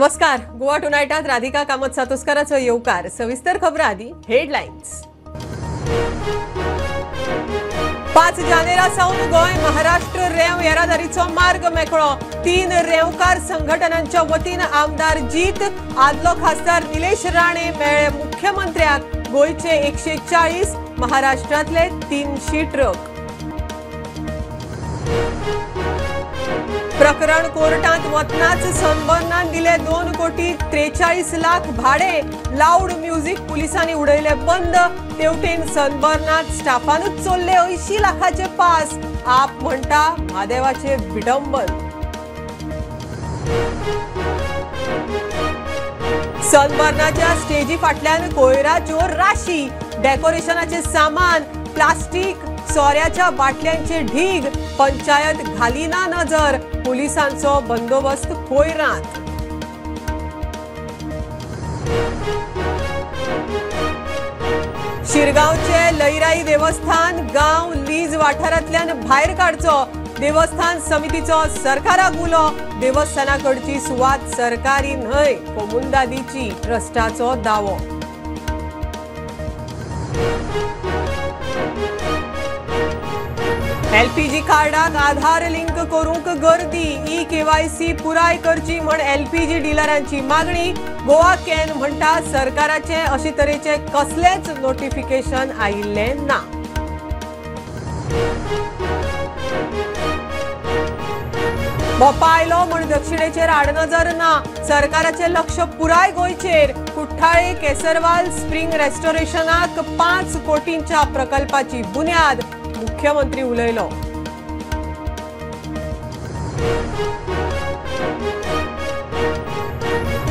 नमस्कार. गोवा टुनायटात राधिका कामत सातोस्कराचो येवकार. सविस्तर खबर आधी हेडलायन्स पाच जानेरा सावन गोंय महाराष्ट्र रेंव येरादारीचो मार्ग मेकळो. तीन रेंवकार संघटनांच्या वतीन आमदार जीत आदलो खासदार निलेश राणे मेळ्ळे मुख्यमंत्र्याक गोंयचे एकशे चाळीस महाराष्ट्रातले तीनशी ट्रक. प्रकरण कोर्टात वतनाच सनबर्नान दिले दोन कोटी त्रेचाळीस लाख भाडे. लाऊड म्युझिक पोलिसांनी उडयले बंद. तेवटेन सनबर्नात स्टाफानूच चोरले अंयशी लाखाचे पास. आप म्हणटा महादेवाचे विडंबन. सनबर्नाच्या स्टेजी फाटल्यान कोयराच्यो राशी. डेकोरेशनाचे सामान प्लास्टिक सोऱ्याच्या बाटल्यांचे ढीग पंचायत घालिना नजर. पोलिसांचो बंदोबस्त कोयरांत शिरगांवचे लयराई देवस्थान गांव लीज वाठारांतल्यान भायर काडचो देवस्थान समितीचो सरकाराक उलो. देवस्थानाकडची सुवात सरकारी न्हय कोमुंदादीची ट्रस्टाचो दावो. एलपीजी कार्डाक आधार लिंक करूंक गर्दी. ई केवायसी पुराय करची म्हण एलपीजी डिलरांची मागणी. गोवा कॅन म्हणटा सरकाराचे अशे तरेचे कसलेच नोटिफिकेशन आयिल्ले ना. मोपा आयलो म्हण दक्षिणेचेर आडनजर ना. सरकाराचे लक्ष पुराय गोंयचेर. कुठ्ठाळे केसरवाल स्प्रिंग रेस्टोरेशनाक पांच कोटींच्या प्रकल्पाची बुन्याद. मुख्यमंत्री उलयलो.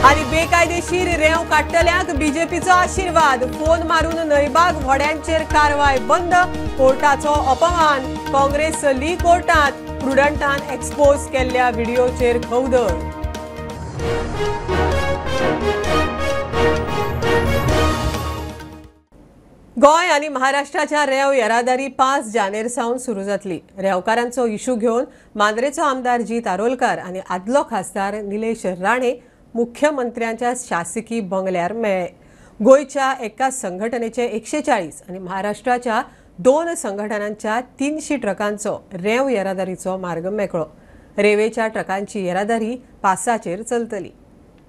आनी बेकायदेशीर रेंव काडटल्यांक बीजेपीचो आशीर्वाद. फोन मारून नयबाग व्हड्यांचेर कारवाय बंद कोर्टाचो अपमान. काँग्रेस ली कोर्टात प्रुडंटान एक्सपोज केल्ल्या व्हिडिओचेर खवदळ गोंय आनी महाराष्ट्राच्या रेंव येरादारी पांच जानेर सावन सुरू जातली. रेंवकारांचो इशू घेवन मांद्रेचो आमदार जीत आरोलकार आनी आदलो खासदार निलेश राणे मुख्यमंत्र्यांच्या शासकी बंगल्यार मेळ्ळे गोंयच्या एका संघटनेचे एकशे चाळीस आनी महाराष्ट्राच्या दोन संघटनांच्या तीनशी ट्रकांचो रेंव येरादारीचो मार्ग मेकळो. रेवेच्या ट्रकांची येरादारी पासाचेर चलतली.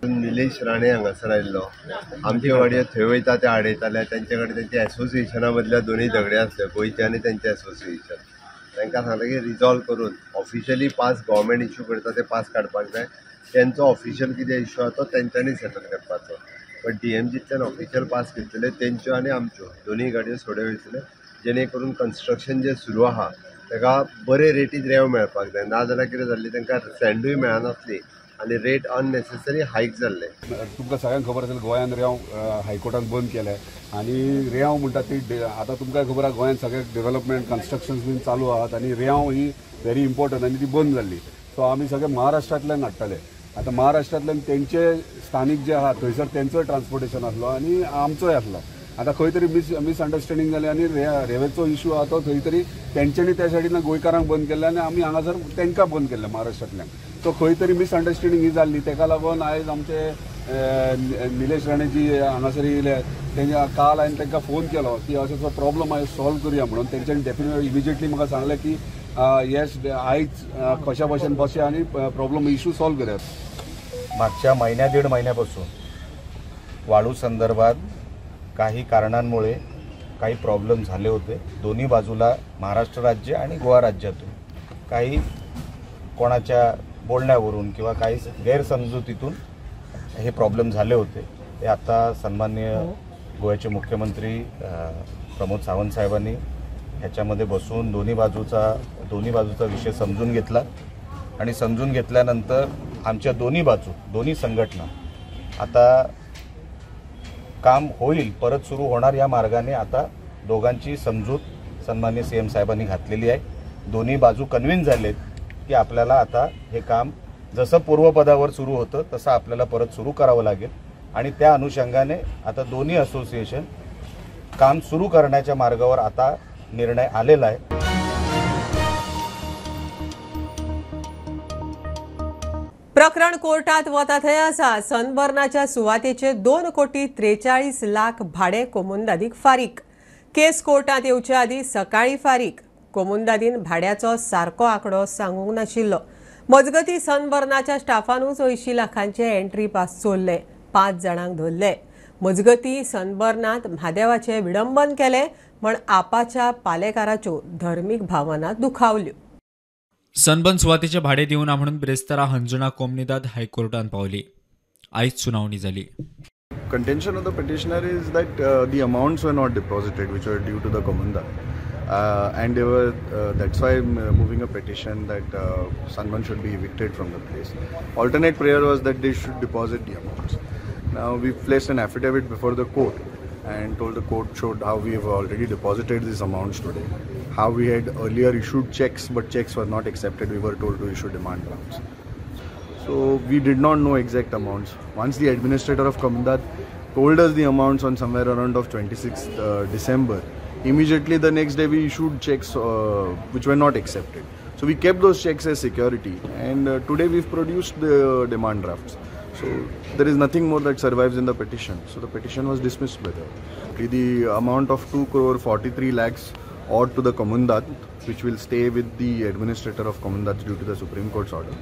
निलेश राणे हांगासर आयिल्लो आमचे वाडयो थंय वयता ते आडयताले तेंचे कडेन त्यांच्या एसोसिएशना मदल्या दोनूय झगडे आसले गोंयचे आनी तेंचे एसोसिएशन तांकां सांगलें की रिजॉल्व करून ऑफिशियली पास गव्हर्मेंट इश्यू करता ते पास काडपाक जाय. तेंचो ऑफिशियल कितें इश्यू आसा तो तेंच्यांनी सेटल करपाचो. पण डी एम जीतल्यान ऑफिशियल पास घेतले तेंच्यो आनी आमच्यो दोनूय गाडयो सोडे वयतले जेणे करून कन्स्ट्रक्शन जें सुरू आहा ताका बरे रेटीत रेंव मेळपाक जाय. नाजाल्यार कितें जाल्लें तांकां सँडूय मेळनासली. आनी रेट अननेसेसरी हायक जाल्ले तुमकां सगळ्यांक खबर आसतली गोंयान रेंव अ, हायकोर्टान बंद केले आनी रेंव म्हणटा ती आतां तुमकां खबर आसा गोंयान सगळे डेव्हलपमेंट कन्स्ट्रक्शन बीन चालू आहात आनी रेंव ही व्हेरी इम्पॉर्टंट आनी ती बंद जाल्ली सो आमी सगळे महाराष्ट्रांतल्यान हाडटाले. आतां महाराष्ट्रांतल्यान तेंचे स्थानीक जे आहा थंयसर तेंचोय ट्रान्सपोर्टेशन आसलो आनी आमचोय आसलो. आतां खंय तरी मिस मिसअंडरस्टँडींग जालें आनी रे- रेवेचो इशू आहा तो थंय तरी तेंच्यांनी त्या सायडीन गोंयकारांक बंद केल्ले आनी आमी हांगासर तेंकां बंद केल्ले महाराष्ट्रांतल्यान. सो खंय तरी मिसअंडरस्टँडींग ही जाल्ली तेका लागून आयज आमचे निलेश राणे जी हांगासर येयले तेंच्या काल हांवें तांकां फोन केलो की असो प्रॉब्लम आयज सॉल्व करया म्हणून. तेंच्यांनी डेफिनेट इमिजिएटली म्हाका सांगलें की येस आयज कशा भशेन बसया आनी प्रॉब्लम इशू सॉल्व करया. मागच्या महिन्या दीड महिन्यापासून वाळू संदर्भात काही कारणांमुळे काही प्रॉब्लेम झाले होते. दोन्ही बाजूला महाराष्ट्र राज्य आणि गोवा राज्यातून. काही कोणाच्या बोलण्यावरून किंवा काही गैरसमजुतीतून हे प्रॉब्लेम झाले होते. ते आता सन्माननीय गोव्याचे मुख्यमंत्री प्रमोद सावंत साहेबांनी ह्याच्यामध्ये बसून दोन्ही बाजूचा दोन्ही बाजूचा विषय समजून घेतला. आणि समजून घेतल्यानंतर आमच्या दोन्ही बाजू दोन्ही संघटना आता काम होईल परत सुरू होणार या मार्गाने आता दोघांची समजूत सन्मान्य सी एम साहेबांनी घातलेली आहे. दोन्ही बाजू कन्व्हिन्स झालेत. की आपल्याला आता हे काम जसं पूर्वपदावर सुरू होतं तसं आपल्याला परत सुरू करावं लागेल. आणि त्या अनुषंगाने आता दोन्ही असोसिएशन काम सुरू करण्याच्या मार्गावर आता निर्णय आलेला आहे. प्रकरण कोर्टात वता थंय आसा सनबर्नाच्या सुवातेचे दोन कोटी त्रेचाळीस लाख भाडे कोमुंदादीक फारीक. केस कोर्टात येवचे आधी सकाळी फारीक. कोमुंदादीन भाड्याचो सारको आंकडो सांगूंक नाशिल्लो. मजगती सनबर्नाच्या स्टाफानूच अंयशी लाखांचे एंट्री पास चोरले पांच जाणांक धरले. मजगती सनबर्नात म्हादेवाचे विडंबन केले म्हण आपाच्या पालेकाराच्यो धर्मीक भावना दुखावल्यो. सनबर्न सुवातेचे भाडे दिवं ना म्हणून ब्रेस्तारा हंजुणा कोमनिदाद हायकोर्टात पावली. आयज सुनावणी जाली contention of the petitioner is that uh, the amounts were not deposited which were due to the Komunda. Uh, and they were, uh, that's why I'm uh, moving a petition that uh, Sanman should be evicted from the place. Alternate prayer was that they should deposit the amounts. Now we've placed an affidavit before the court and told the court showed how we have already deposited these amounts today. How we had earlier issued checks, but checks were not accepted. We were told to issue demand drafts. So we did not know exact amounts. Once the administrator of Kamdad told us the amounts on somewhere around of 26th uh, December, immediately the next day we issued checks uh, which were not accepted. So we kept those checks as security, and uh, today we've produced the demand drafts. So there is nothing more that survives in the petition. So the petition was dismissed by the the amount of 2 crore 43 lakhs odd to the Comundat, which will stay with the administrator of Comundat due to the Supreme Court's order.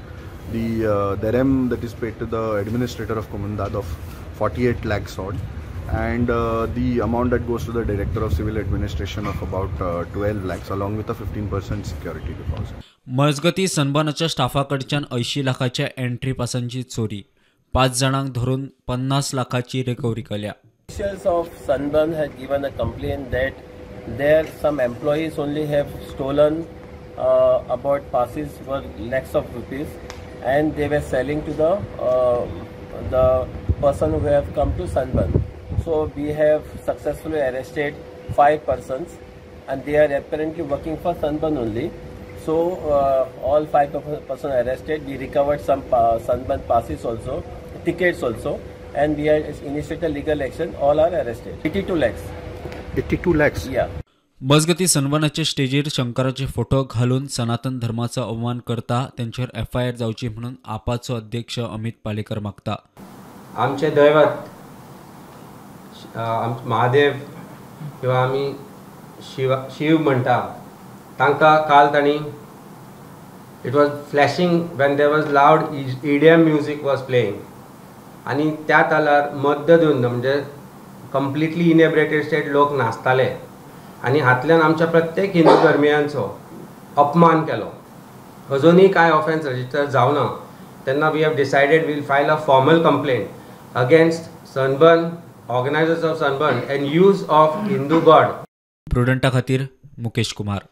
The uh, dirham that is paid to the administrator of Comundat of 48 lakhs odd, and uh, the amount that goes to the director of civil administration of about uh, 12 lakhs, along with a 15% security deposit. मजगती सनबर्नाच्या स्टाफाकडच्यान अंयशी लाखाच्या entry पासांची चोरी पाच जाणांक धरून पन्नास लाखाची recovery केल्या Officials of Sunburn had given a complaint that there some employees only have stolen uh, about passes for lakhs of rupees and they were selling to the uh, the person who have come to Sunburn. So we have successfully arrested five persons and they are apparently working for Sunburn only. So uh, all five person arrested. We recovered some pa- Sunburn passes also, tickets also, and we had initiated legal action. All are arrested. 82 lakhs. 82 lakhs. Yeah. मजगती सनबर्नाचे स्टेजीर शंकराचे photo घालून सनातन धर्माचो अवमान करता त्यांचेर F I R जावची म्हणून आपाचो अध्यक्ष अमित पालेकर मागता आमचे दैवत महादेव किंवा आमी शिव शिव म्हणटा तांकां काल तांणी it was flashing when there was loud EDM music was playing आनी त्या तालार मध्य धुंद म्हणजे कंप्लिटली इनेब्रेटेड स्टेट लोक नाचताले. आनी हातल्यान आमच्या प्रत्येक हिंदू धर्मियांचो अपमान केलो. अजुनूय कांय ऑफेन्स रजिस्टर जावना तेन्ना we have decided will file a formal complaint against Sunburn organisers of Sunburn and use of Hindu god Prudent खातीर मुकेश कुमार.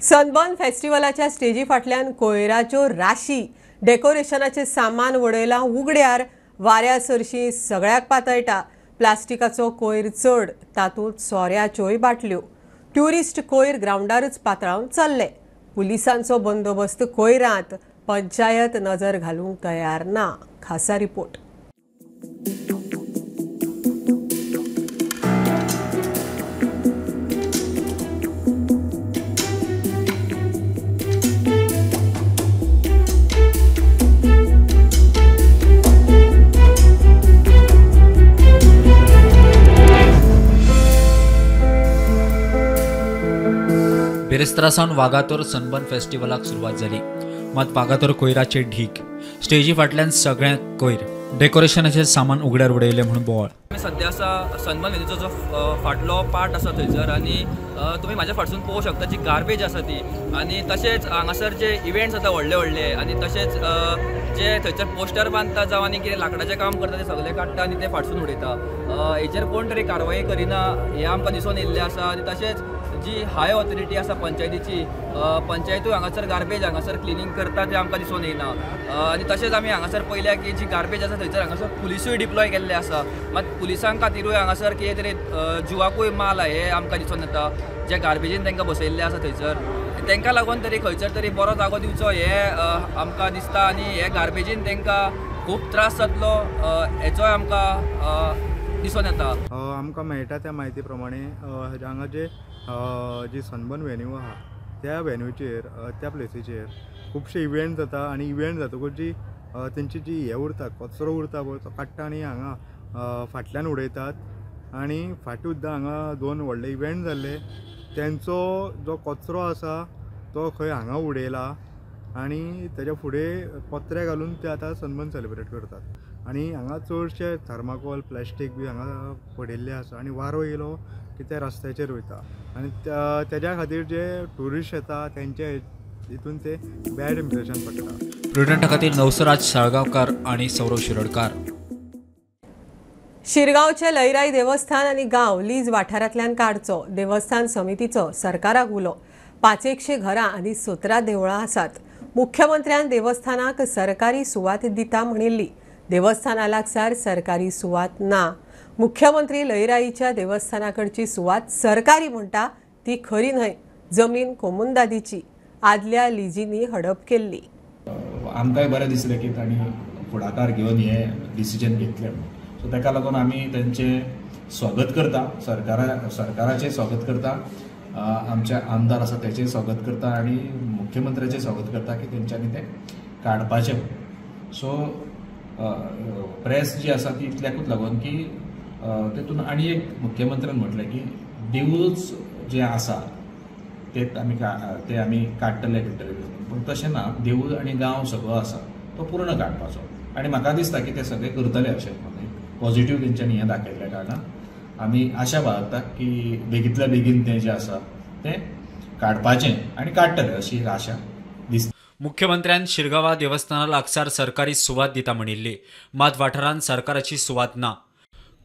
सनबर्न फेस्टिवलाच्या स्टेजी फाटल्यान कोयराच्यो राशी डेकोरेशनाचें सामान उडयलां उगड्यार वाऱ्या सरशी सगळ्याक पातळटा. प्लास्टिकाचो कोयर चड तातूंत सोऱ्याच्योय बाटल्यो. ट्युरिस्ट कोयर ग्रावंडारूच पातळावन चल्ले. पुलिसांचो बंदोबस्त कोयरांत पंचायत नजर घालूंक तयार ना खासा रिपोर्ट. बेरेस्तारासावन वागातोर सनबर्न फेस्टिवलाक सुरवात जाली मात वागातोर कोयराचे ढीक. स्टेजी फाटल्यान सगळें कोयर. डेकोरेशनाचें सामान उगड्यार उडयलें म्हणून बोवाळ. आमी सध्या आसा सनबर्न वेदीचो जो फाटलो पार्ट आसा थंयसर आनी तुमी म्हाज्या फाटसून पळोवंक शकता जी गार्बेज आसा ती. आनी तशेंच हांगासर जे इव्हेंट्स जाता व्हडले व्हडले आनी तशेंच जे थंयसर पोस्टर बांदता जावं आनी कितें लाकडाचें काम करता ते सगळें काडटा आनी तें फाटसून उडयता हेचेर कोण तरी कारवाई करिना हें आमकां दिसून येयल्लें आसा. आनी तशेंच जी हाय ऑथॉरिटी आसा पंचायतीची पंचायतूय हांगासर गार्बेज हांगासर क्लिनींग करता तें आमकां दिसून येयना आनी तशेंच आमी हांगासर पयल्या की जी गार्बेज आसा थंयसर हांगासर पुलिसूय डिप्लॉय केल्ले आसा. मात पुलिसां खातीरूय हांगासर कितें तरी जिवाकूय माल आहा हें आमकां दिसून येता. जे गार्बेजीन तांकां बसयल्ले आसा थंयसर. तांकां लागून तरी खंयसर तरी बरो जागो दिवचो हें आमकां दिसता आनी हे गार्बेजीन तांकां खूब त्रास जातलो हेचोय आमकां दिसून येता. आमकां मेळटा त्या म्हायती प्रमाणे हांगा जे जी सनबर्न वेन्यू आहा त्या वेन्यूचेर त्या प्लेसीचेर खुबशे इव्हेंट जाता आनी इव्हेंट जातकूच जी तेंची जी हे उरता कचरो उरता पळय तो काडटा आनी हांगा फाटल्यान उडयतात. आनी फाटीं सुद्दां हांगा दोन व्हडले इव्हेंट जाल्ले तेंचो जो कचरो आसा तो खंय हांगा उडयला आनी तेज्या फुडें पत्रे घालून ते आतां सनबर्न सेलिब्रेट करतात. आनी हांगा चडशे थर्माकोल प्लास्टीक बी हांगा पडिल्ले आसा आनी वारो येयलो की ते रस्त्याचेर वयता. आनी तेज्या खातीर जे ट्युरिस्ट येता तेंचे हितून ते बॅड इम्प्रेशन पडटा. प्रुडंटा खातीर नवसराज साळगांवकार आणि सौरव शिरोडकार. शिरगांवचे लयराई देवस्थान आनी गांव लीज वाठारांतल्यान काडचो देवस्थान समितीचो सरकाराक उलो पांचेकशे घरां आनी सतरा देवळां आसात मुख्यमंत्र्यान देवस्थानाक सरकारी सुवात दिता म्हणिल्ली. देवस्थाना लागसार सरकारी सुवात ना. मुख्यमंत्री लयराईच्या देवस्थानाकडची सुवात सरकारी म्हणटा ती खरी न्हय. जमीन कोमुंदादीची. आदल्या लिजींनी हडप केल्ली. आमकांय बरें दिसलें की तांणी फुडाकार घेवन हे डिसिजन घेतलें म्हणून. सो ताका लागून आमी तेंचें स्वागत करता सरकारा सरकाराचें स्वागत करता आमचे आमदार आसा तेचें स्वागत करता आनी मुख्यमंत्र्याचें स्वागत करता की तेंच्यांनी तें काडपाचें सो प्रेस जी आसा ती इतल्याकूच लागून की तेतून आनी एक मुख्यमंत्र्यान म्हटलें की देवूळच जे आसा ते आमी का- ते आमी काडटले बिडटले पूण तशें ना देवूळ आनी गांव सगळो आसा तो पूर्ण काडपाचो आनी म्हाका दिसता की ते सगळे करतले अशें म्हणून पॉझिटिव्ह तेंच्यांनी हें दाखयल्ल्या कारणान आमी आशा बाळगता की बेगींतल्या बेगीन तें जें आसा तें काडपाचें आनी काडटले अशी एक आशा दिसता मुख्यमंत्र्यान शिरगांवा देवस्थाना लागसार सरकारी सुवात दिता म्हणिल्ली. मात वाठारांत सरकाराची सुवात ना.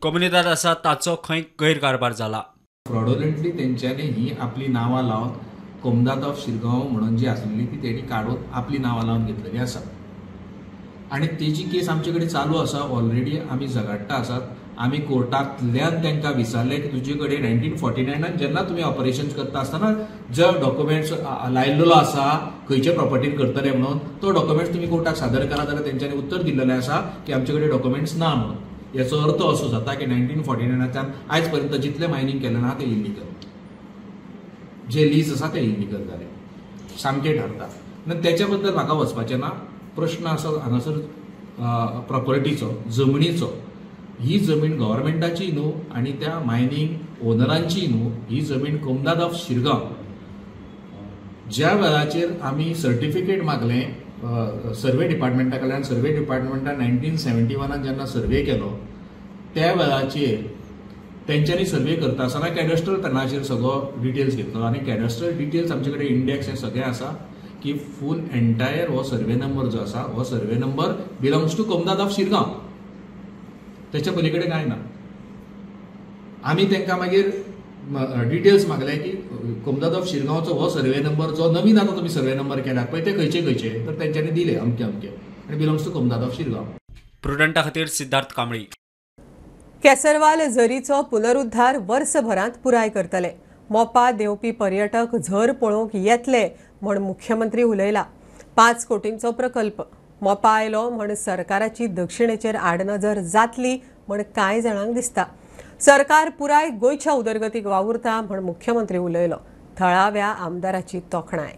कम्युनिदाद आसा ताचो खंय गैरकारभार जाला फ्रॉडुलंटली तेंच्यांनी ही आपली नांवां लावन कोमदाद ऑफ शिरगांव म्हणून जी आसलेली ती तेणी काडून आपली नांवां लावन घेतलेली आसा आनी तेजी केस आमचे कडेन चालू आसा ऑलरेडी आमी झगडटा आसात आमी कोर्टांतल्यान तांकां विचारलें की तुजे कडेन नायन्टीन फोर्टी नायनान जेन्ना तुमी ऑपरेशन करता आसतना जो डॉक्युमेंट्स लायिल्लो आसा खंयचे प्रॉपर्टीन करतले म्हणून तो डॉक्युमेंट्स तुमी कोर्टाक सादर करा जाल्यार तेंच्यांनी उत्तर दिल्लेलें आसा की आमचे कडेन डॉक्युमेंट्स ना म्हणून. याचो अर्थ असो जाता की नायन्टीन फोर्टी नायनाच्यान आयज पर्यंत जितलें मायनींग केलें ना तें इलिगल जे लीज आसा तें इलिगल जालें सामकें ठरता आनी तेच्या बद्दल म्हाका वचपाचें ना प्रश्न आसा हांगासर प्रॉपर्टीचो जमनीचो ही जमीन गव्हर्मेंटाची न्हू आनी त्या मायनींग ओनरांची न्हू ही जमीन कोमदाद ऑफ शिरगांव. ज्या वेळाचेर आमी सर्टिफिकेट मागलें सर्वे डिपार्टमेंटा कडल्यान सर्वे डिपार्टमेंटान नायन्टीन सेव्हन्टी वनान जेन्ना सर्वे केलो त्या वेळाचेर तेंच्यांनी सर्वे करता आसतना कॅडस्ट्रल पेनाचेर सगळो डिटेल्स घेतलो. आनी कॅडस्ट्रल डिटेल्स आमचे कडेन इंडेक्स हे सगळे आसा की फूल एंटायर हो सर्वे नंबर जो आसा हो survey number belongs to कोमदाद of Shirgaon तेच्या पलीकडे कांय ना? आमी तांकां मागीर डिटेल्स मागले की कोमदाद ऑफ शिरगांवचो हो सर्वे नंबर जो नवीन आतां तुमी सर्वे नंबर केल्यात पळय ते खंयचे खंयचे तर तेंच्यांनी दिले अमके अमके आनी belongs to कोमदाद of Shirgaon Prudent खातीर सिद्धार्थ कांबळी. केसरवाल झरीचो पुनरुद्धार वर्सभरांत पुराय करतले. मोपा देवपी पर्यटक झर पळोवंक येतले म्हण मुख्यमंत्री उलयला. पांच कोटींचो प्रकल्प. मोपा आयलो म्हण सरकाराची दक्षिणेचेर आडनजर जातली म्हण कांय जाणांक दिसता. सरकार पुराय गोंयच्या उदरगतीक वावुरता म्हण मुख्यमंत्री उलयलो. थळाव्या आमदाराची तोखणाय.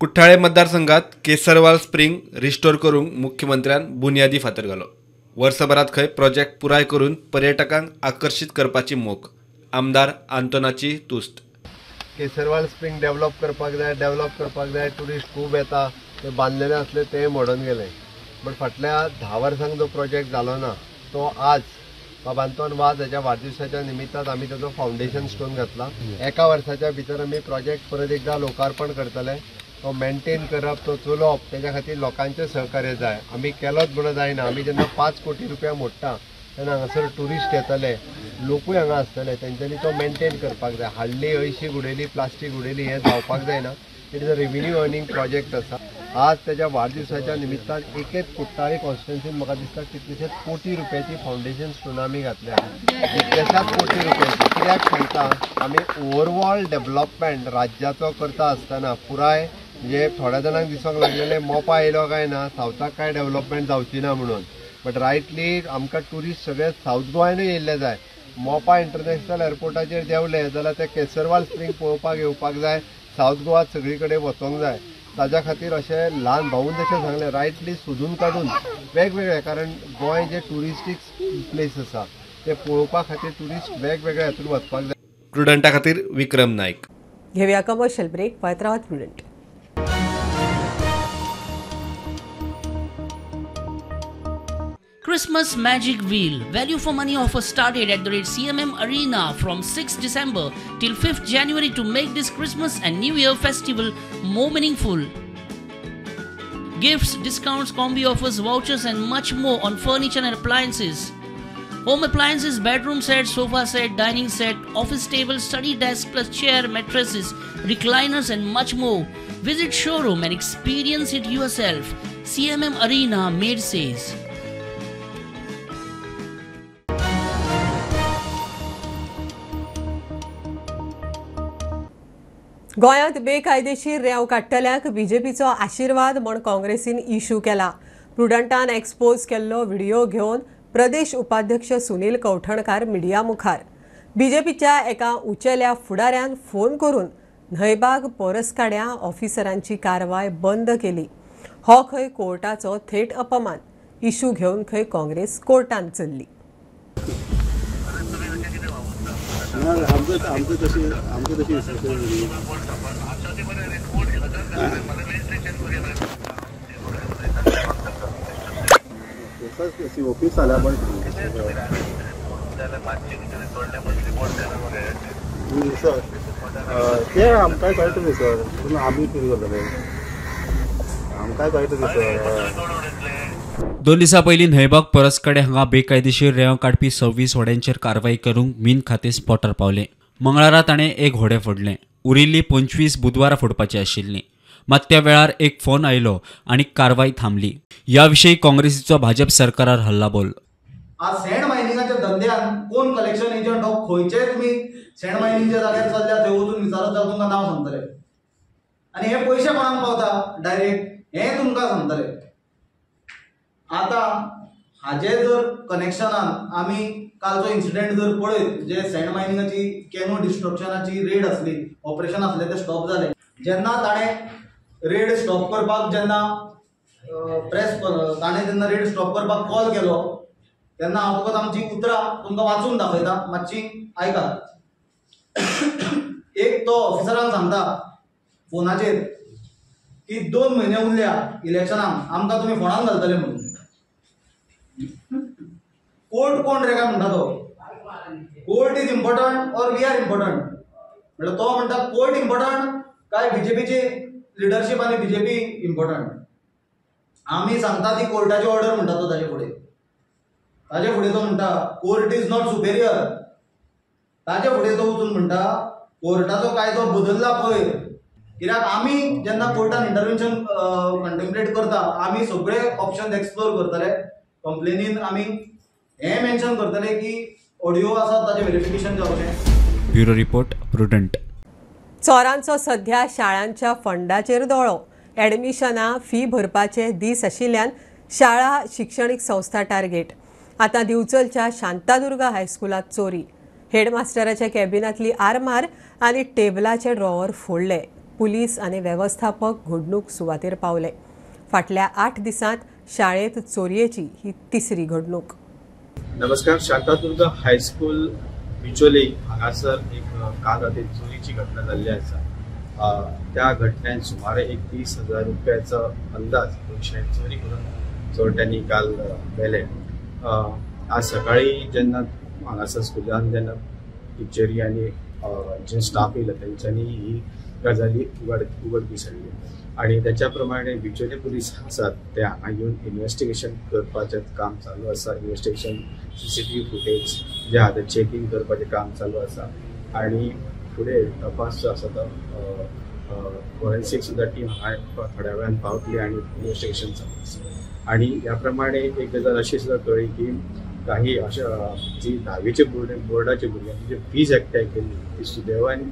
कुठ्ठाळे मतदारसंघात केसरवाल स्प्रिंग रिस्टोर करूंक मुख्यमंत्र्यान बुन्यादी फातर घालो. वर्सभरात खंय प्रोजेक्ट पुराय करून पर्यटकांक आकर्शीत करपाची मोख. आमदार आंतोनाची तुस्त. केसरवाल स्प्रिंग डेव्हलप करपाक जाय डेव्हलप करपाक जाय ट्युरिस्ट खूब येता. ते बांदलेले आसले ते मोडून गेले. बट फाटल्या धा वर्सांक जो प्रोजेक्ट जालो ना तो आज बाबांतोन वाज हेच्या वाडदिवसाच्या निमित्तान आमी ताचो फावंडेशन स्टोन घातला. एका वर्साच्या भितर आमी प्रोजेक्ट परत एकदा लोकार्पण करतले. तो मेंटेन करप तो चलोवप तेच्या खातीर लोकांचें सहकार्य जाय. आमी केलोच म्हणून जायना आमी जेन्ना पांच कोटी रुपया मोडटा तेन्ना हांगासर ट्युरिस्ट येतले. लोकूय हांगा आसतले. तेंच्यांनी तो मेंटेन करपाक जाय. हाडली हळशीक उडयली प्लास्टीक उडयली हें जावपाक जायना. It is a revenue earning project आसा. आज त्याच्या वाडदिवसाच्या निमित्तान एकेच कुट्टाळी कॉन्स्टिट्युन्सीन म्हाका दिसता कितलेशेच कोटी रुपयाची फाउंडेशन स्टोन आमी घातल्या. कितलेशाच कोटी रुपयाची कित्याक सांगता? आमी ओवरऑल डेव्हलपमेंट राज्याचो करता आसतना. पुराय म्हणजे थोड्या जाणांक दिसोंक लागलेले मोपा येयलो काय ना सावथाक काय डेव्हलपमेंट जावची ना म्हणून. बट रायटली आमकां ट्युरिस्ट सगळे सावथ गोंयानूय येयल्ले जाय. मोपा इंटरनॅशनल एअरपोर्टाचेर देंवले जाल्यार ते केसरवाल स्प्रिंग पळोवपाक येवपाक जाय. सावथ गोवा सगळी कडेन वचोंक जाय. ताज्या खातीर अशें ल्हान भाऊन जशें सांगलें रायटली सोदून काडून वेगवेगळे कारण गोंय जे ट्युरिस्टीक प्लेस आसा ते पळोवपा खातीर ट्युरिस्ट वेगवेगळ्या हातून वचपाक जाय. प्रुडंटा खातीर विक्रम नायक घेऊया commercial break Rawat Prudent Christmas Magic Wheel value for money offer started at the rate CMM Arena from 6th December till 5th January to make this Christmas and New Year festival more meaningful. Gifts, discounts, combi offers, vouchers, and much more on furniture and appliances. Home appliances, bedroom set, sofa set, dining set, office table, study desk plus chair, mattresses, recliners, and much more. Visit showroom and experience it yourself. CMM Arena, Maid says. गोंयांत बेकायदेशीर रेंव काडटल्यांक बीजेपीचो आशिर्वाद म्हण काँग्रेसीन issue केला. प्रुडंटान expose केल्लो video घेवन प्रदेश उपाध्यक्ष सुनील कवठणकार मिडिया मुखार. बीजेपीच्या एका उंचेल्या फुडाऱ्यान फोन करून न्हयबाग पोरसकाड्या ऑफिसरांची कारवाय बंद केली. हो खंय कोर्टाचो थेट अपमान. इशू घेवन खंय काँग्रेस कोर्टांत चल्ली. आमचं आमचं तशी आमचं तशी ऑफिस आला पण सर ते आमकांय कळटा न्ही सर पूण आमी कितें करतले आमकांय कळटा न्ही सर दोन दिसां पहिली न्हयबाग परसकडे हांगा बेकायदेशीर रेंव काडपी सव्वीस व्हड्यांचेर कारवाई करूंक मीन खातें स्पॉटर पावलें. मंगळारा ताणें एक व्हडें फोडलें. उरिल्ली पंचवीस बुधवारा फोडपाची आशिल्ली. मात त्या वेळार एक फोन आयलो आनी कारवाई थांबली. ह्या विशीं काँग्रेसीचो भाजप सरकारार हल्लाबोल. आज सँड मायनिंगाच्या धंद्यान कोण कलेक्शन एजंट हो खंयचेय तुम्ही? सँड मायनिंगच्या जाग्यार चल्ल्या थंय वचून विचारत जाल्यार तुमकां नांव सांगतले. आनी हे पयशे कोणाक पावता? डायरेक्ट हे तुमकां सांगतले. आतां हाजे जर कनेक्शनान आमी कालचो इन्सिडेंट जर पळयत जे सँड मायनिंगाची कॅनो डिस्ट्रक्शनाची रेड आसली ऑपरेशन आसलें ते स्टॉप जालें जेन्ना ताणें रेड स्टॉप करपाक जेन्ना प्रेस ताणें जेन्ना रेड स्टॉप करपाक कॉल केलो तेन्ना हांव तुका आमची उतरां तुमकां वाचून दाखयता. मातशी आयकात एक तो ऑफिसरान सांगता फोनाचेर की दोन म्हयने उरल्या इलेक्शनाक. आमकां तुमी फोणान घालतले म्हणून. कोर्ट कोण रे काय म्हणटा तो? Court is important or we are important म्हणल्यार तो म्हणटा कोर्ट इम्पॉर्टंट काय बीजेपीची लिडरशीप आनी बीजेपी इम्पॉर्टंट आमी सांगता ती कोर्टाची ऑर्डर म्हणटा तो ताजे फुडें ताजे फुडें तो म्हणटा कोर्ट इज नॉट सुपेरियर ताजे फुडें तो वचून म्हणटा कोर्टाचो कायदो बदलला पळय कित्याक आमी जेन्ना कोर्टान इंटरव्हेन्शन कंटेम्पलेट करता आमी सगळे ऑप्शन एक्सप्लोर करतले. कंप्लेनीन आमी हे मेन्शन करतले की ऑडिओ आसा व्हेरिफिकेशन जावचें ब्युरो रिपोर्ट प्रुडंट चोरांचो सध्या शाळांच्या फंडाचेर दोळो। ॲडमिशनां फी भरपाचे दीस आशिल्ल्यान शाळा शिक्षणीक संस्था टार्गेट आतां दिवचलच्या शांतादुर्गा हायस्कुलांत चोरी। हेडमास्टराच्या कॅबिनांतली आरमार आनी टेबलाचे ड्रॉवर फोडले। पुलीस आनी वेवस्थापक घडणूक सुवातेर पावले। फाटल्या आठ दिसांत शाळेंत चोरयेची ही तिसरी घडणूक। नमस्कार शांतादुर्ग हायस्कूल बिचोले हांगासर एक काल रात्री चोरीची घटना जाल्ली आसा त्या घटनेत सुमारे एक तीस हजार रुपयाचो अंदाज पयशे चोरी करून चोरट्यांनी काल अ, व्हेले आज सकाळी जेन्ना हांगासर स्कुलान जेन्ना टिचरी आनी जे स्टाफ येयला तेंच्यांनी ही गजाली उगड उगडकीस हाडली आणि त्याच्याप्रमाणे बिचोले पुलीस आसात ते हांगा येवन इन्व्हेस्टिगेशन करपाचें काम चालू आसा. इन्व्हेस्टिगेशन व्ही फुटेज जे आहा ते चेकिंग करपाचें काम चालू आसा. आणि फुडें तपास जो आसा तो फॉरेन्सीक सुद्दां टीम हांगा थोड्या वेळान पावतली आनी इन्व्हेस्टिगेशन चालू आसा. आणि ह्या प्रमाणे एक गजाल अशी सुद्दां कळ्ळी की काही अशा जी धावेचे बोर्ड बोर्डाचे भुरग्यांची जी फीज एकठांय केल्ली ती सुदैवान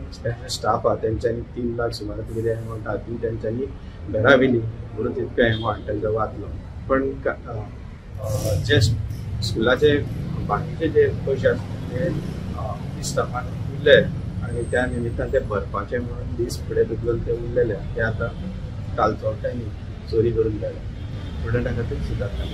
स्टाफ आहा तेंच्यांनी तीन लाख सुमारे कितें एमावंट आहा ती तेंच्यांनी घरा व्हेली म्हणून तितको एमावंट तेंचो वाचलो. पण जे स्कुलाचे बाकीचे जे पयशे आसता ते अ, स्टाफान उरले आणि त्या निमित्तान ते भरपाचे म्हणून दीस फुडें ढकलून ते उरलेले ते आतां कालचो त्यांनी चोरी करून गेला. स्टुडंटा खातीर सुदारता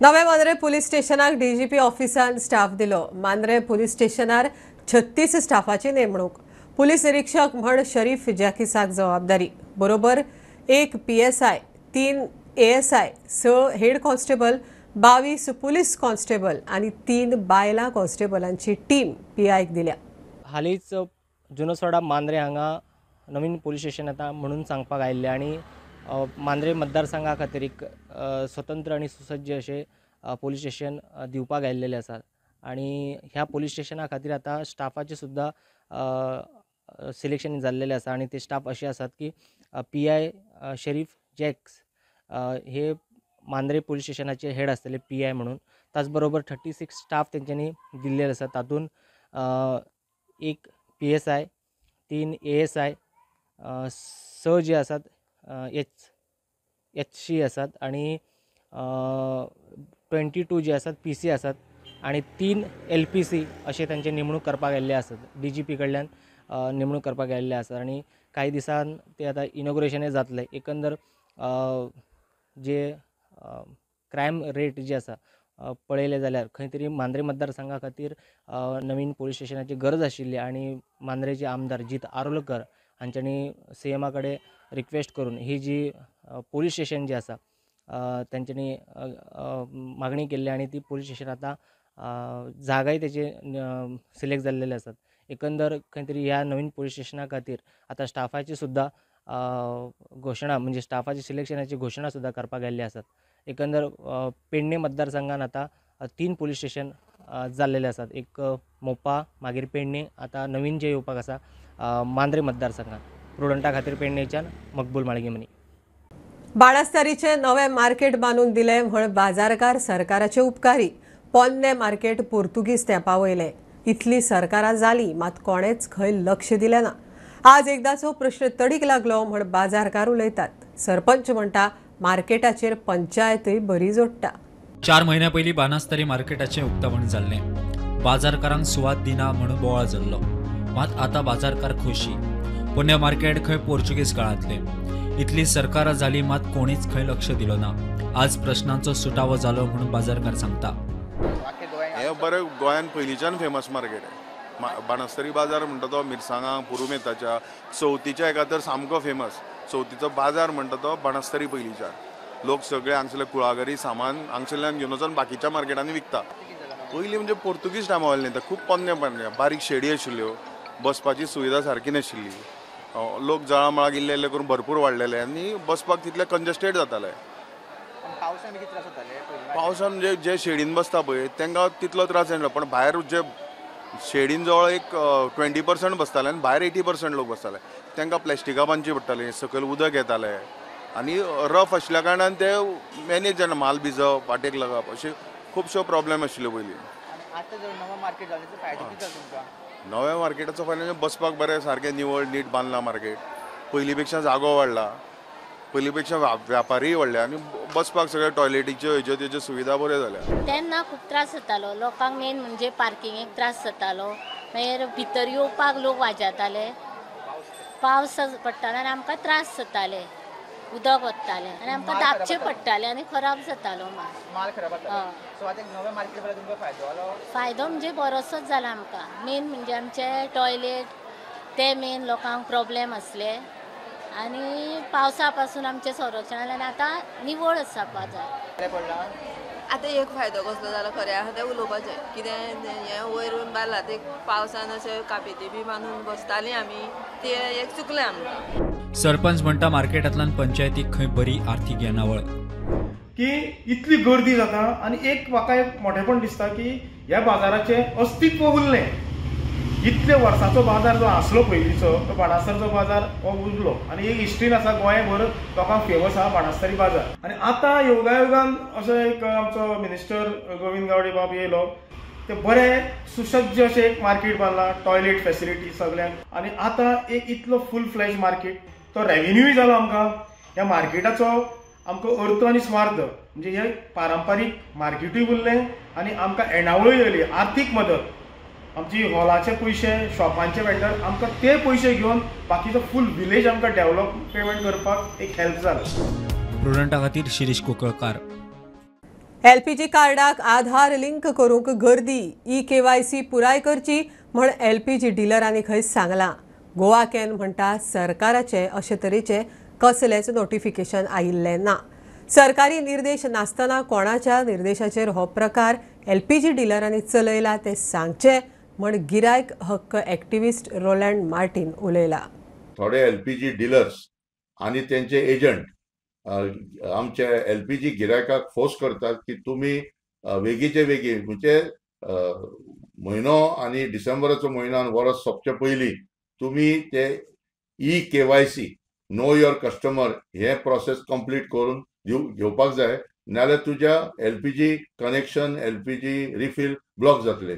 नवे मांद्रे पुलीस स्टेशनाक डीजीपी ऑफिसान स्टाफ दिलो. मांद्रे पुलीस स्टेशनार छत्तीस स्टाफाची नेमणूक. पुलीस निरीक्षक म्हण शरीफ जॅकिसाक जबाबदारी. बरोबर एक पी एस आय तीन ए एस आय स हेड कॉन्स्टेबल बावीस पुलीस कॉन्स्टेबल आणि तीन बायलां कॉन्स्टेबलांची टीम पी आयक दिल्या. हालींच जुनसवाडा मांद्रे हांगा नवीन पुलीस स्टेशन येता म्हणून सांगपाक आयिल्लें आनी मांद्रे मतदारसंघा खातीर एक स्वतंत्र आनी सुसज्ज अशें पोलीस स्टेशन दिवपाक आयिल्लें आसा आनी ह्या पुलीस स्टेशना खातीर आतां स्टाफाचें सुद्दां सिलेक्शन जाल्लेलें आसा आनी ते स्टाफ अशे आसात की पी आय शरीफ जॅक्स हे मांद्रे पोलीस स्टेशनाचे हेड आसतले पी आय म्हणून. ताच बरोबर थर्टी सिक्स स्टाफ तेंच्यांनी दिल्लेले आसा तातूंत एक पी एस आय तीन ए एस आय स जे आसात एच एच सी आसात आणि ट्वेंटी टू जे आसात पी सी आसात आणि तीन एल पी सी अशे तांचे नेमणूक करपाक आयिल्ले आसात डी जी पी कडल्यान नेमणूक करपाक आयिल्ले आसात आनी कांय दिसान ते आतां इनॉग्रेशनूय जातलें. एकंदर जे क्रायम रेट जी आसा पळयलें जाल्यार खंय तरी मांद्रे मतदारसंघा खातीर नवीन पुलीस स्टेशनाची गरज आशिल्ली आनी मांद्रेचे आमदार जीत आरोलकर हांच्यांनी सी एमा कडेन रिक्वेस्ट करून ही जी पोलीस पुलीस स्टेशन जी आसा अ, मागणी केल्ली आनी ती पुलीस स्टेशन आतां जागाय तेचे सिलेक्ट जाल्लेले आसात एकंदर खंय तरी ह्या नवीन पुलीस स्टेशना खातीर आतां स्टाफाची सुद्दां घोशणा म्हणजे स्टाफाची सिलेक्शनाची घोशणा सुद्दां करपाक गेल्ली आसात एकंदर पेडणे मतदारसंघान आतां तीन पुलीस स्टेशन जाल्लेले आसात एक मोपा मागीर पेडणे आतां नवीन जे येवपाक आसा मांद्रे मतदारसंघात. प्रुडंटा खातीर पेडणेच्यान मकबूल माळगी मनी. बाणास्तारीचे नवे मार्केट बांदून दिले म्हण बाजारकार सरकाराचे उपकारी. पोन्ने मार्केट पोर्तुगीज तेंपा वयले इतली सरकारां जाली मात कोणेच खंय लक्ष दिलें ना. आज एकदाचो प्रश्न तडीक लागलो म्हण बाजारकार उलयतात. सरपंच म्हणटा मार्केटाचेर पंचायतय बरी जोडटा. चार महिन्या पयलीं बानास्तारी मार्केटाचें उक्तावण जाल्लें. बाजारकारांक सुवात दिना म्हणून बोवाळ जाल्लो. मात आतां बाजारकार खोशी. पोन्ने मार्केट खंय पोर्चुगीज काळांतलें. इतली सरकारां जाली मात कोणीच खंय लक्ष दिलो ना. आज प्रश्नांचो सुटावो जालो म्हणून बाजारकार सांगता. हे बरें गोंयान पयलींच्यान फेमस मार्केट आहे. बाजार म्हणटा तो मिरसांगां पुरुमेताच्या चवथीच्या हेका तर सामको फेमस चवथीचो बाजार म्हणटा तो बाणस्तरी पयलींच्यान लोक सगळे हांगसले कुळागरी सामान हांगसरल्यान घेवन वचोन बाकीच्या मार्केटांनी विकता. पयलीं म्हणजे पोर्तुगीज टायमा वयले खूब पोन्ने पोन्ने बारीक शेडी आशिल्ल्यो बसपाची सुविधा सारकी नाशिल्ली. लोक जळामळा इल्ले इल्ले करून भरपूर वाडलेले आनी बसपाक तितले कंजेस्टेड जाताले. पावसान जे जे शेडीन बसता पळय तांकां तितलो त्रास जायना पण भायर जे शेडीन जवळ एक ट्वेंटी पर्संट बसताले आनी भायर एटी पर्संट लोक बसताले. तांकां प्लॅस्टिका बांदची पडटाली सकयल उदक येताले. आनी रफ आशिल्ल्या कारणान ते मॅनेज जायना माल भिजप वाटेक लागप अशे खुबश्यो प्रॉब्लेम आशिल्ल्यो पयलीं. नव्या मार्केटाचो फायदो बसपाक बरें सारकें निवळ नीट बांदलां मार्केट. पयलीं पेक्षा जागो वाडला पयलीं पेक्षा व्यापारीय वाडले आनी बसपाक सगळ्या टॉयलेटीच्यो हेज्यो तेज्यो सुविधा बऱ्यो जाल्या तेन्ना खूब त्रास जातालो लोकांक मेन म्हणजे पार्किंगेक त्रास जातालो मागीर भितर येवपाक लोक वाजताले. पावस पडटालो आनी आमकां त्रास जाताले उदक वतालें आनी आमकां धापचें पडटालें आनी खराब जातालो माल. माल खराब हय. जाता सो आतां एक नवे मार्केट बरें तुमकां फायदो जालो फायदो म्हणजे बरोसोच जाला आमकां. मेन म्हणजे आमचे टॉयलेट ते मेन लोकांक प्रॉब्लेम आसले आनी पावसा पासून आमचे संरक्षण जालें आनी आतां निवळ आसा बाजार. पडला. आतां एक फायदो कसलो जालो खरें आसा तें उलोवपाचें कितें हें वयर बांदलां ते पावसान अशें कापेती बी बांदून बसतालीं आमी तें एक चुकलें आमकां सरपंच म्हणटा मार्केटांतल्यान पंचायतीक खंय बरी आर्थीक येणावळ की इतली गर्दी जाता आनी एक म्हाका एक मोठेपण दिसता की ह्या बाजाराचें अस्तित्व उरलें. इतले वर्साचो बाजार जो आसलो पयलींचो तो बाणास्तारचो बाजार हो उरलो आनी एक हिस्ट्रीन आसा गोंयभर लोकांक फेमस आहा बाणास्तारी बाजार. आनी आतां योगायोगान असो एक आमचो मिनिस्टर गोविंद गावडे बाब येयलो ते बरें सुसज्ज अशें एक मार्केट बांदलां टॉयलेट फेसिलिटी सगळ्यांक आनी आतां एक इतलो फूल फ्लॅज मार्केट तो रेव्हेन्यूय जालो आमकां. ह्या मार्केटाचो आमकां अर्थ आनी स्वार्थ म्हणजे हे पारंपारीक मार्केटूय उरलें आनी आमकां येणावळूय जाली आर्थीक मदत. आमची हॉलाचे पयशे शॉपांचे वेंडर आमकां ते पयशे घेवन बाकीचो फूल विलेज आमकां डेव्हलपमेंट करपाक एक हेल्प जालो प्रुडंटा खातीर शिरीश कुंकळकार. एलपीजी कार्डाक आधार लिंक करूंक गर्दी ई के वाय सी पुराय करची म्हण एलपीजी डिलरांनी खंय सांगलां. गोवा कॅन म्हणटा सरकाराचे अशे तरेचे कसलेच नोटिफिकेशन आयिल्लें ना. सरकारी निर्देश नासतना कोणाच्या निर्देशाचेर हो प्रकार एलपीजी डिलरांनी चलयला ते सांगचे. म्हण गिरायक हक्क एक्टिविस्ट रोलँड मार्टीन उलयला थोडे एल पी जी डिलर्स आणि त्यांचे एजंट आमचे एल पी जी गिरायकाक फोर्स करतात की तुम्ही वेगीचे वेगी म्हणजे म्हयनो आणि डिसेंबराचो म्हयनो आनी वर्स सोंपचे पयलीं तुम्ही ते e K Y C know your customer हे प्रोसेस कंप्लीट करून घेवपाक जाय नाल्यार तुज्या L P G connection L P G refill block जातले.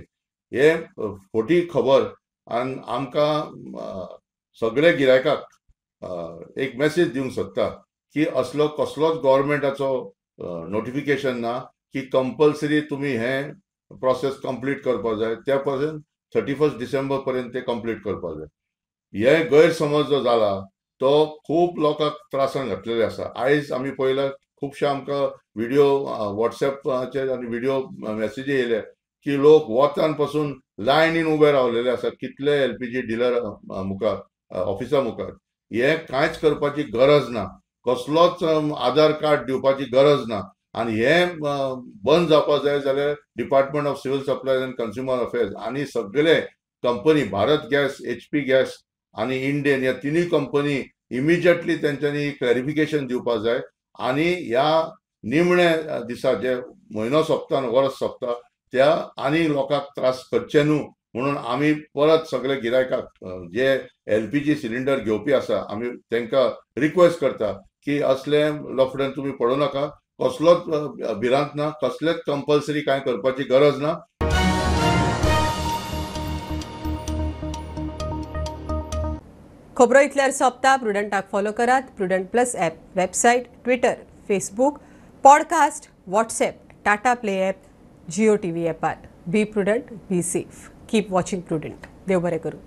हे फोटी खोटी खबर आनी आमकां सगळे गिरायकाक एक मेसेज दिवंक सोदता की असलो कसलोच गव्हर्मेंटाचो नोटिफिकेशन ना की कंपल्सरी तुम्ही हे प्रोसेस कंप्लीट करपाक जाय. त्या पर्यंत थर्टी फर्स्ट डिसेंबर पर्यंत ते कंप्लीट करपाक जाय. हे गैरसमज जो जाला तो खूब लोकांक त्रासान घातलेले आसा. आयज आमी पळयल्यार खुबशे आमकां व्हिडिओ वॉट्सॅपाचेर आनी व्हिडिओ मेसेजी येयले की लोक वतानपासून लायनीन उबे रावलेले आसात कितले एलपीजी डिलर मुखार ऑफिसा मुखार हे कांयच करपाची गरज ना. कसलोच आधार कार्ड दिवपाची गरज ना. आनी हे बंद जावपाक जाय जाल्यार department of civil supplies and consumer affairs आनी सगळे company Bharat gas H P gas आनी इंडियन ह्या तिनूय कंपनी इमिजिएटली तेंच्यांनी क्लॅरिफिकेशन दिवपाक जाय. आनी ह्या निमणे दिसा जे म्हयनो सोंपता वर्स सोंपता त्या आनी लोकांक त्रास करचे न्हू म्हणून आमी परत सगळे गिरायकाक J L P G cylinder घेवपी आसा आमी तांकां रिक्वेस्ट करता की असले लफड्यान तुमी पडूं नाका कसलोच भिरांत ना कसलेच कंपल्सरी कांय करपाची गरज ना. खबरो इतल्यार सोंपता प्रुडंटाक फॉलो करात Prudent plus app website Twitter Facebook podcast WhatsApp Tata play app Jio T V ॲपार be Prudent be safe keep watching Prudent देव बरें करूं